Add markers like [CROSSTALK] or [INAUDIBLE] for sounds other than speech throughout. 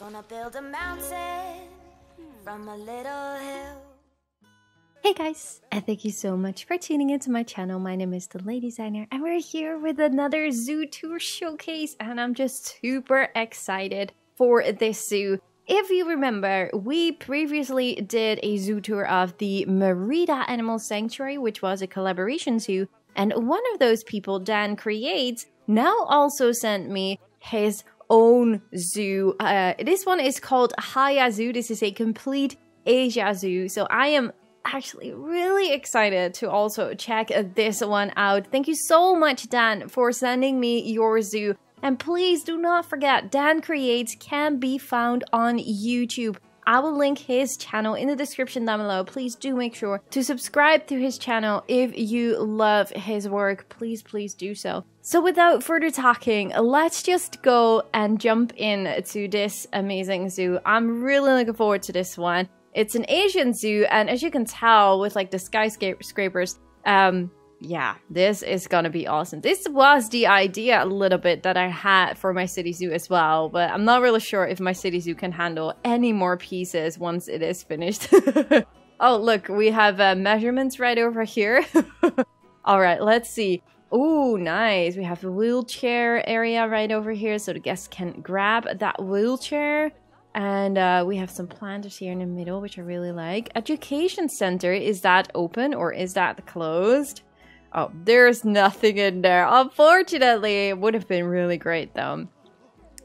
Gonna build a mountain from a little hill. Hey guys, and thank you so much for tuning into my channel. My name is DeLadysigner, and we're here with another zoo tour showcase, and I'm just super excited for this zoo. If you remember, we previously did a zoo tour of the Merida Animal Sanctuary, which was a collaboration zoo, and one of those people, Dan Creates, now also sent me his own zoo. Uh, this one is called Haya Zoo. This is a complete Asia zoo. So I am actually really excited to also check this one out. Thank you so much, Dan, for sending me your zoo. And please do not forget, Dan Creates can be found on YouTube. I will link his channel in the description down below. Please do make sure to subscribe to his channel if you love his work. Please, please do so. So without further talking, let's just go and jump in to this amazing zoo. I'm really looking forward to this one. It's an Asian zoo, and as you can tell with like the skyscrapers, um, yeah, this is gonna be awesome. This was the idea a little bit that I had for my city zoo as well, but I'm not really sure if my city zoo can handle any more pieces once it is finished. [LAUGHS] oh, look, we have uh, measurements right over here. [LAUGHS] All right, let's see. Oh, nice. We have a wheelchair area right over here so the guests can grab that wheelchair. And uh, we have some planters here in the middle, which I really like. Education center, is that open or is that closed? Oh, there's nothing in there. Unfortunately, it would have been really great though.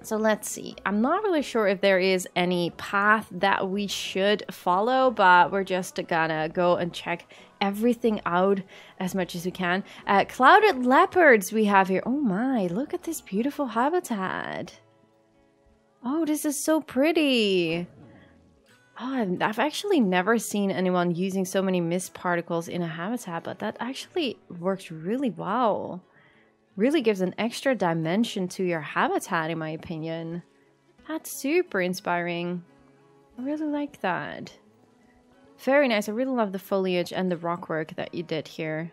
So let's see. I'm not really sure if there is any path that we should follow, but we're just gonna go and check everything out as much as we can. Uh, clouded leopards we have here. Oh my, look at this beautiful habitat. Oh, this is so pretty. Oh, I've actually never seen anyone using so many mist particles in a habitat, but that actually works really well. Really gives an extra dimension to your habitat, in my opinion. That's super inspiring. I really like that. Very nice. I really love the foliage and the rock work that you did here.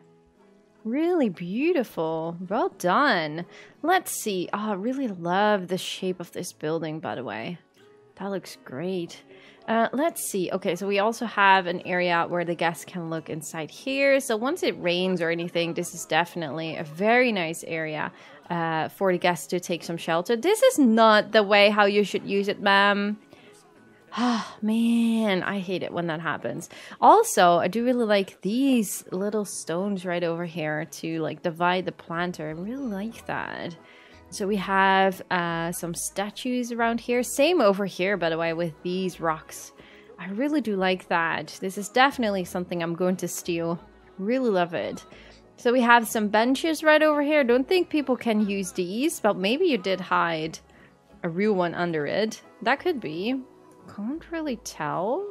Really beautiful. Well done. Let's see. Oh, I really love the shape of this building, by the way. That looks great. Uh, let's see. Okay, so we also have an area where the guests can look inside here. So once it rains or anything, this is definitely a very nice area uh, for the guests to take some shelter. This is not the way how you should use it, ma'am. [SIGHS] Ah, man, I hate it when that happens. Also, I do really like these little stones right over here to like divide the planter. I really like that. So we have uh, some statues around here. Same over here, by the way, with these rocks. I really do like that. This is definitely something I'm going to steal. Really love it. So we have some benches right over here. Don't think people can use these, but maybe you did hide a real one under it. That could be. Can't really tell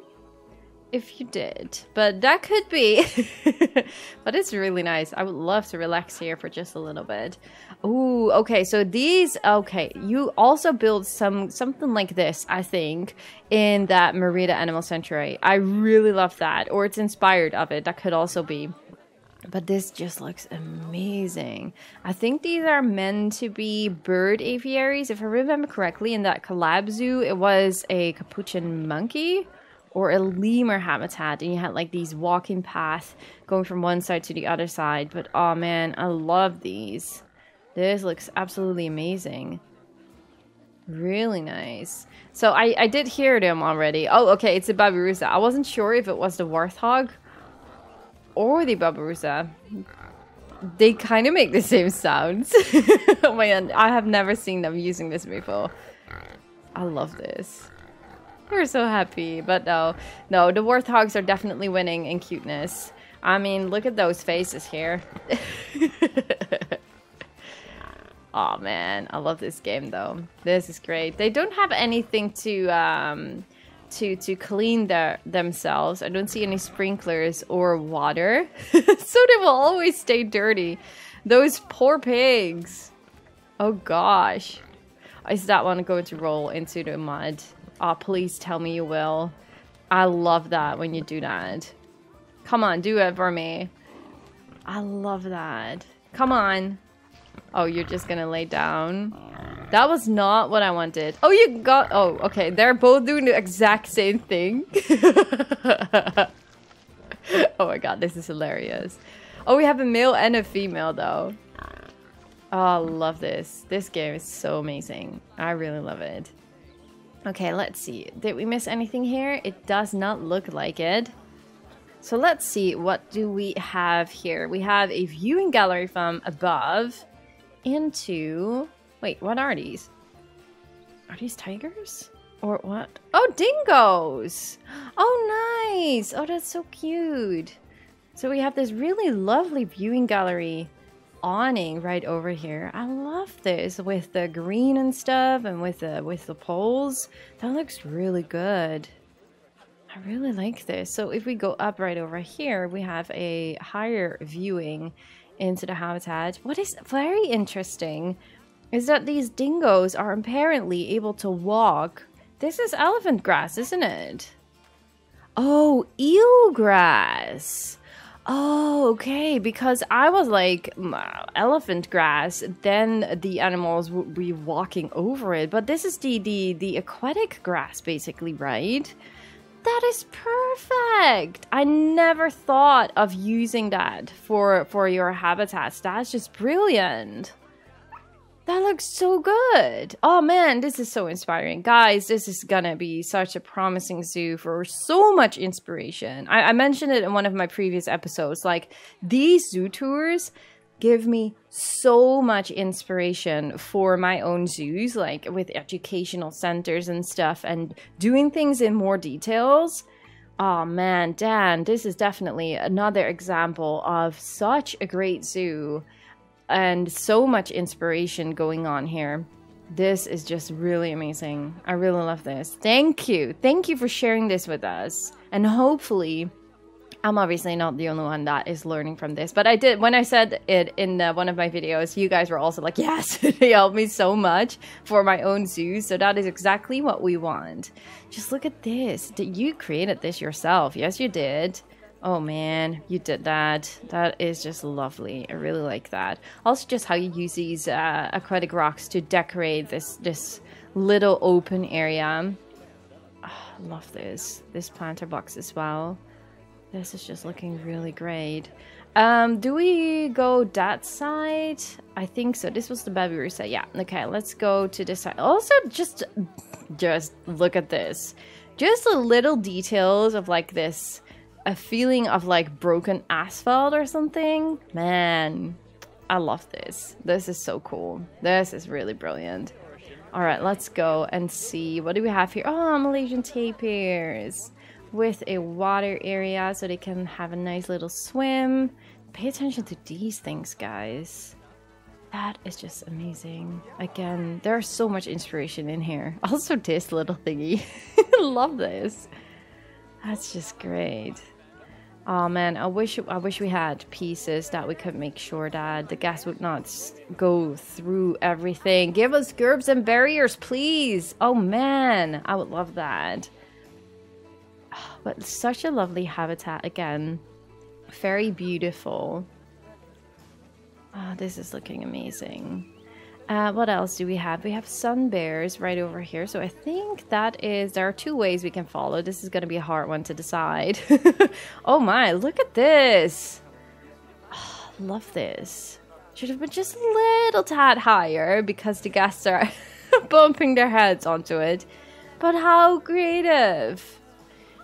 if you did, but that could be. [LAUGHS] but it's really nice. I would love to relax here for just a little bit. Ooh, okay. So these, okay, you also build some something like this, I think, in that Merida Animal Sanctuary. I really love that, or it's inspired of it. That could also be. But this just looks amazing. I think these are meant to be bird aviaries. If I remember correctly, in that collab zoo, it was a capuchin monkey or a lemur habitat and you had like these walking paths going from one side to the other side but oh man i love these. This looks absolutely amazing. Really nice. So i i did hear them already. Oh okay it's a babirusa i wasn't sure if it was the warthog or the babirusa they kind of make the same sounds. [LAUGHS] Oh my god i have never seen them using this before. I love this we're so happy. But no, no, the warthogs are definitely winning in cuteness. I mean, look at those faces here. [LAUGHS] oh man, I love this game though. This is great. They don't have anything to um, to to clean their themselves. I don't see any sprinklers or water, [LAUGHS] so they will always stay dirty. Those poor pigs. Oh gosh, is that one going to roll into the mud? Oh, please tell me you will. I love that when you do that. Come on, do it for me. I love that. Come on. Oh, you're just gonna lay down? That was not what I wanted. Oh, you got... Oh, okay. They're both doing the exact same thing. [LAUGHS] oh my god, this is hilarious. Oh, we have a male and a female, though. Oh, I love this. This game is so amazing. I really love it. Okay, let's see. Did we miss anything here? It does not look like it. So let's see, what do we have here? We have a viewing gallery from above into... Wait, what are these? Are these tigers? Or what? Oh, dingoes! Oh, nice! Oh, that's so cute. So we have this really lovely viewing gallery awning right over here. I love this with the green and stuff and with the with the poles. That looks really good. I really like this. So if we go up right over here, we have a higher viewing into the habitat. What is very interesting is that these dingoes are apparently able to walk. This is elephant grass, isn't it? Oh, eelgrass. Oh, okay. Because I was like, elephant grass, then the animals would be walking over it. But this is the, the, the aquatic grass, basically, right? That is perfect. I never thought of using that for, for your habitats. That's just brilliant. That looks so good. Oh man, this is so inspiring. Guys, this is gonna be such a promising zoo for so much inspiration. I, I mentioned it in one of my previous episodes. Like, these zoo tours give me so much inspiration for my own zoos, like with educational centers and stuff, and doing things in more details. Oh man, Dan, this is definitely another example of such a great zoo and so much inspiration going on here. This is just really amazing. I really love this. Thank you. Thank you for sharing this with us. And hopefully, I'm obviously not the only one that is learning from this, but I did when I said it in uh, one of my videos. You guys were also like, [LAUGHS] "Yes, [LAUGHS] they helped me so much for my own zoo." So that is exactly what we want. Just look at this. Did you created this yourself? Yes, you did. Oh man, you did that. That is just lovely. I really like that. Also, just how you use these uh, aquatic rocks to decorate this this little open area. Oh, love this. This planter box as well. This is just looking really great. Um, do we go that side? I think so. This was the babirusa. Yeah. Okay, let's go to this side. Also, just just look at this. Just the little details of like this a feeling of like broken asphalt or something. Man, I love this. This is so cool. This is really brilliant. All right, let's go and see. What do we have here? Oh, Malaysian tapirs with a water area so they can have a nice little swim. Pay attention to these things, guys. That is just amazing. Again, there's so much inspiration in here. [LAUGHS] Also, this little thingy. [LAUGHS] Love this. That's just great. Oh man, I wish I wish we had pieces that we could make sure that the gas would not go through everything. Give us gerbs and barriers, please. Oh man, I would love that. [SIGHS] But such a lovely habitat again. Very beautiful. Oh, this is looking amazing. Uh, what else do we have? We have sun bears right over here. So I think that is, there are two ways we can follow. This is going to be a hard one to decide. [LAUGHS] oh my, look at this. Oh, love this. Should have been just a little tad higher because the guests are [LAUGHS] bumping their heads onto it. But how creative.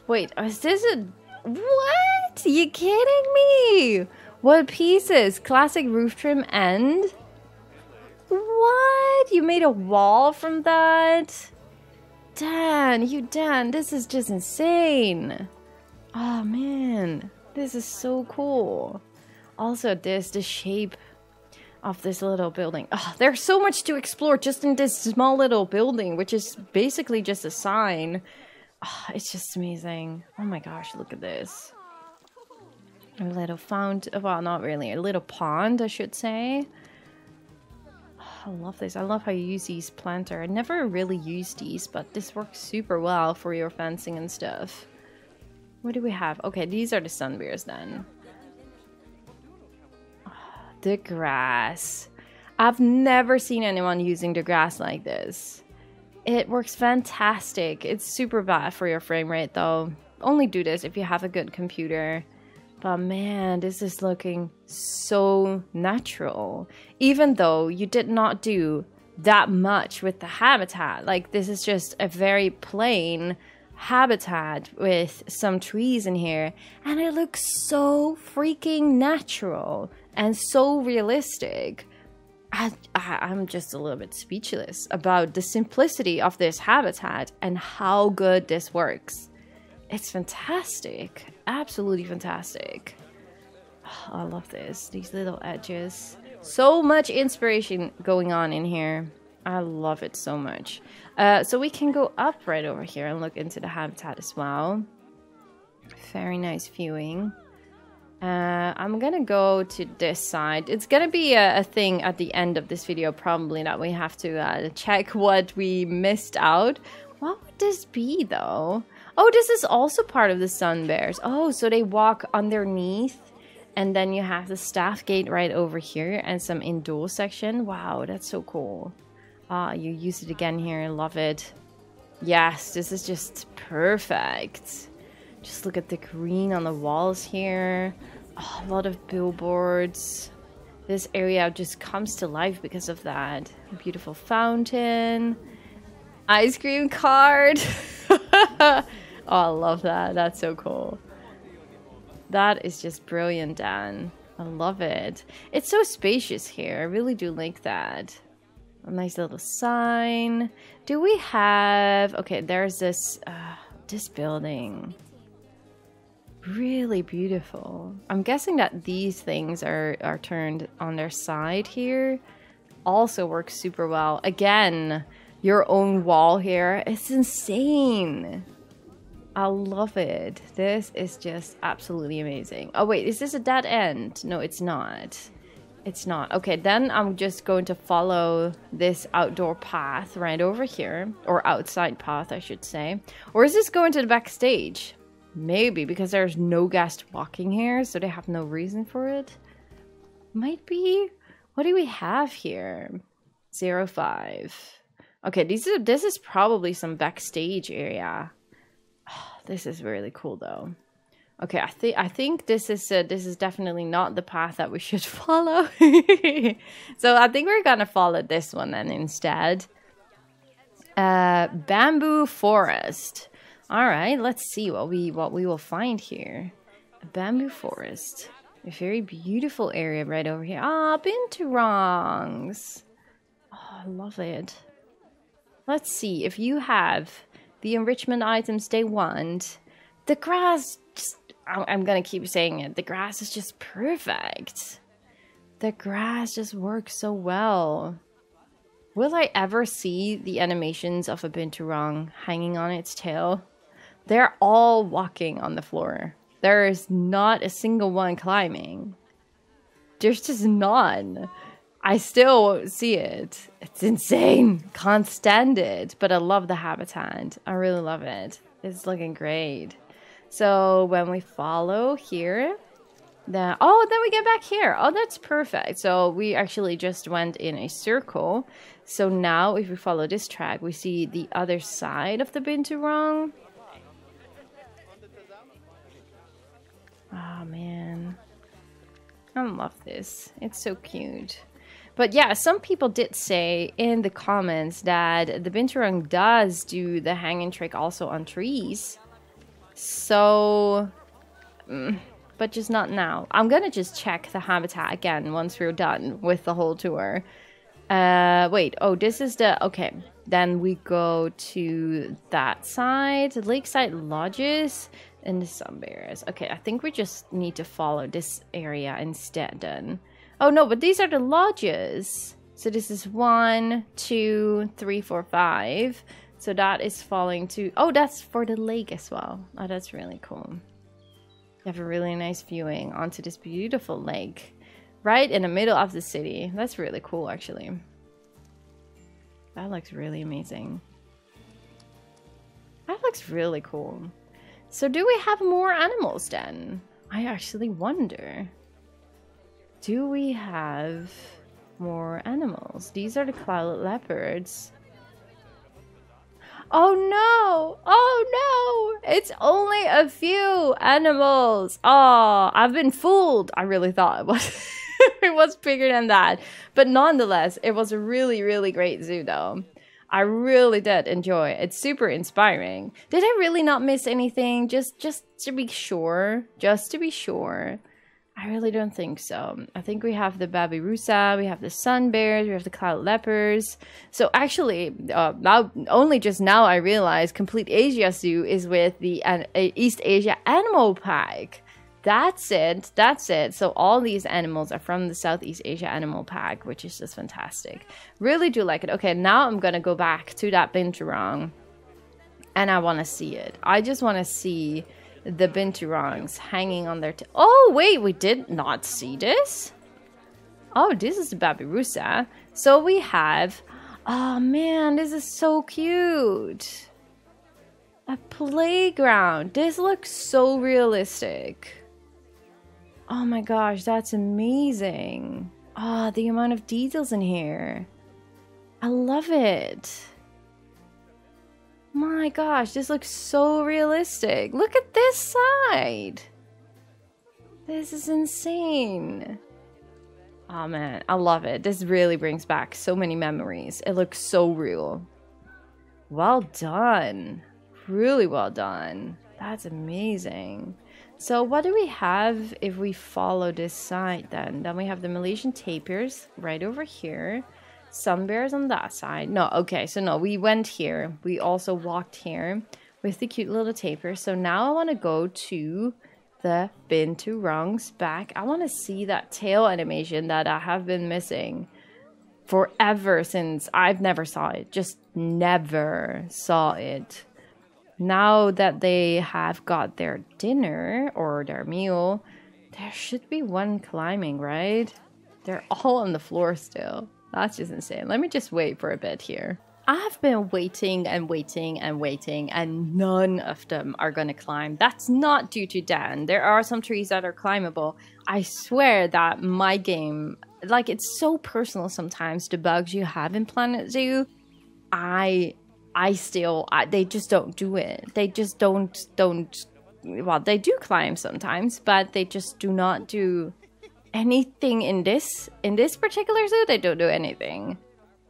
Wait, is this a... What? You kidding me? What pieces? Classic roof trim end? What? You made a wall from that? Dan, you Dan, this is just insane. Oh man, this is so cool. Also, this, the shape of this little building. Oh, there's so much to explore just in this small little building, which is basically just a sign. Oh, it's just amazing. Oh my gosh, look at this. A little fount, well, not really, a little pond, I should say. I love this. I love how you use these planter. I never really used these, but this works super well for your fencing and stuff. What do we have? Okay, these are the sunbears then. [SIGHS] The grass. I've never seen anyone using the grass like this. It works fantastic. It's super bad for your frame rate though. Only do this if you have a good computer. But man, this is looking so natural. Even though you did not do that much with the habitat. Like this is just a very plain habitat with some trees in here. And it looks so freaking natural and so realistic. I, I, am just a little bit speechless about the simplicity of this habitat and how good this works. It's fantastic. Absolutely fantastic. Oh, [SIGHS] I love this. These little edges. So much inspiration going on in here. I love it so much. Uh, so we can go up right over here and look into the habitat as well. Very nice viewing. Uh, I'm gonna go to this side. It's gonna be a, a, thing at the end of this video probably that we have to uh, check what we missed out. What would this be though? Oh, this is also part of the sun bears. Oh, so they walk underneath and then you have the staff gate right over here and some indoor section. Wow, that's so cool. Ah, you use it again here. Love it. Yes, this is just perfect. Just look at the green on the walls here. Oh, a lot of billboards. This area just comes to life because of that. Beautiful fountain. Ice cream cart. [LAUGHS] Oh, I love that. That's so cool. That is just brilliant, Dan. I love it. It's so spacious here. I really do like that. A nice little sign. Do we have... Okay, there's this... Uh, this building. Really beautiful. I'm guessing that these things are, are turned on their side here. Also works super well. Again, your own wall here. It's insane. I love it. This is just absolutely amazing. Oh wait, is this a dead end? No, it's not. It's not. Okay, then I'm just going to follow this outdoor path right over here. Or outside path, I should say. Or is this going to the backstage? Maybe, because there's no guest walking here, so they have no reason for it. Might be. What do we have here? Zero five. Okay, these are, this is probably some backstage area. This is really cool though. Okay, I think I think this is uh, this is definitely not the path that we [LAUGHS] should follow. [LAUGHS] so I think we're gonna follow this one then instead. Uh, bamboo forest. All right, let's see what we what we will find here. A bamboo forest, a very beautiful area right over here. Ah, binturongs. Oh, I love it. Let's see if you have the enrichment items they want. The grass, just, I'm gonna keep saying it, the grass is just perfect. The grass just works so well. Will I ever see the animations of a binturong hanging on its tail? They're all walking on the floor. There is not a single one climbing. There's just none. I still won't see it. It's insane. Can't stand it. But I love the habitat. I really love it. It's looking great. So when we follow here, then oh, then we get back here. Oh, that's perfect. So we actually just went in a circle. So now if we follow this track, we see the other side of the Binturong. Oh ah, man. I love this. It's so cute. But yeah, some people did say in the comments that the Binturong does do the hanging trick also on trees. So, mm, but just not now. I'm gonna just check the habitat again once we're done with the whole tour. Uh, wait, oh, this is the, okay. Then we go to that side, Lakeside Lodges and the Sun Bears. Okay, I think we just need to follow this area instead then. Oh no, but these are the lodges. So this is one, two, three, four, five. So that is falling to... Oh, that's for the lake as well. Oh, that's really cool. You have a really nice viewing onto this beautiful lake. Right in the middle of the city. That's really cool, actually. That looks really amazing. That looks really cool. So do we have more animals then? I actually wonder. Do we have... more animals. These are the cloud leopards. Oh no! Oh no! It's only a few animals. Oh, I've been fooled. I really thought it was [LAUGHS] it was bigger than that. But nonetheless, it was a really, really great zoo though. I really did enjoy it. It's super inspiring. Did I really not miss anything? Just just to be sure. Just to be sure. I really don't think so. I think we have the babirusa, we have the sun bears, we have the cloud leopards. So actually, uh, now only just now I realize Complete Asia Zoo is with the East Asia Animal Pack. That's it. That's it. So all these animals are from the Southeast Asia Animal Pack, which is just fantastic. Really do like it. Okay, now I'm gonna go back to that binturong, and I want to see it. I just want to see the binturongs hanging on their Oh, wait, we did not see this? Oh, this is Babirusa. So we have... Oh, man, this is so cute. A playground. This looks so realistic. Oh my gosh, that's amazing. Oh, the amount of details in here. I love it. My gosh, this looks so realistic. Look at this side. This is insane. Oh man, I love it. This really brings back so many memories. It looks so real. Well done. Really well done. That's amazing. So what do we have if we follow this side then? Then we have the Malaysian tapirs right over here some bears on that side. No, okay, so no, we went here. We also walked here with the cute little tapir. So now I want to go to the binturong's back. I want to see that tail animation that I have been missing forever since I've never saw it. Just never saw it. Now that they have got their dinner or their meal, there should be one climbing, right? They're all on the floor still. That's just insane. Let me just wait for a bit here. I've been waiting and waiting and waiting, and none of them are to climb. That's not due to Dan. There are some trees that are climbable. I swear that my game, like, it's so personal sometimes, the bugs you have in Planet Zoo. I, I still, I, they just don't do it. They just don't, don't, well, they do climb sometimes, but they just do not do anything in this in this particular zoo they don't do anything.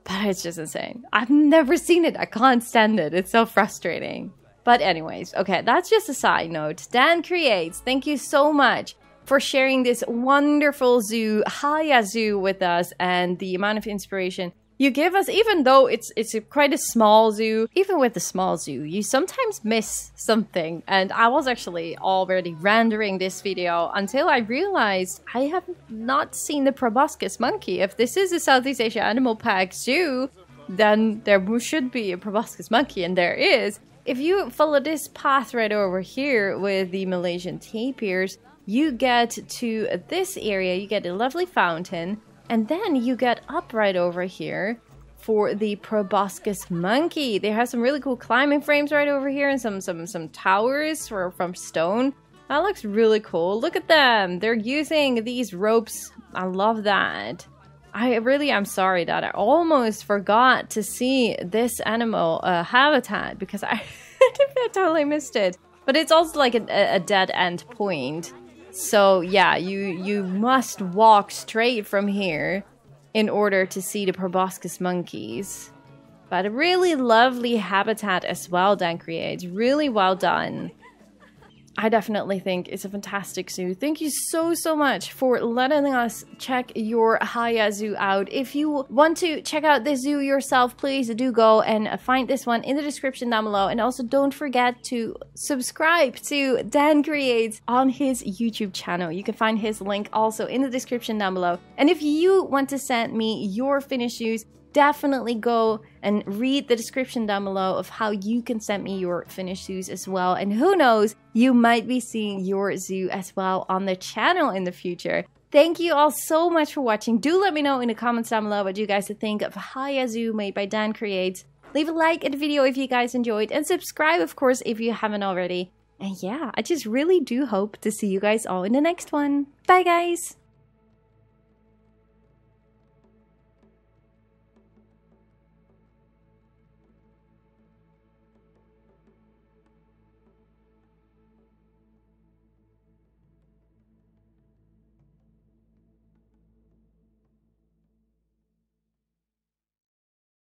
But it's just insane. I've never seen it. I can't stand it. It's so frustrating. But anyways okay that's just a side note. Dan creates thank you so much for sharing this wonderful zoo haya zoo with us and the amount of inspiration you give us even though it's it's a, quite a small zoo even with the small zoo you sometimes miss something. And i was actually already rendering this video until i realized i have not seen the proboscis monkey. If this is a southeast asia animal pack zoo then there should be a proboscis monkey and there is. If you follow this path right over here with the malaysian tapirs you get to this area you get a lovely fountain and then you get up right over here for the proboscis monkey. They have some really cool climbing frames right over here and some some some towers for, from stone. That looks really cool. Look at them. They're using these ropes. I love that. I really am sorry that I almost forgot to see this animal uh, habitat because I, [LAUGHS] I totally missed it. But it's also like a, a dead end point. So yeah, you you must walk straight from here in order to see the proboscis monkeys. But a really lovely habitat as well Dan creates. Really well done. I definitely think it's a fantastic zoo. Thank you so, so much for letting us check your Haya Zoo out. If you want to check out this zoo yourself, please do go and find this one in the description down below. And also don't forget to subscribe to Dan Creates on his YouTube channel. You can find his link also in the description down below. And if you want to send me your finished zoos, definitely go and read the description down below of how you can send me your finished zoos as well. And who knows, you might be seeing your zoo as well on the channel in the future. Thank you all so much for watching. Do let me know in the comments down below what you guys think of Haya Zoo made by Dan Creates. Leave a like at the video if you guys enjoyed and subscribe of course if you haven't already. And yeah, I just really do hope to see you guys all in the next one. Bye guys!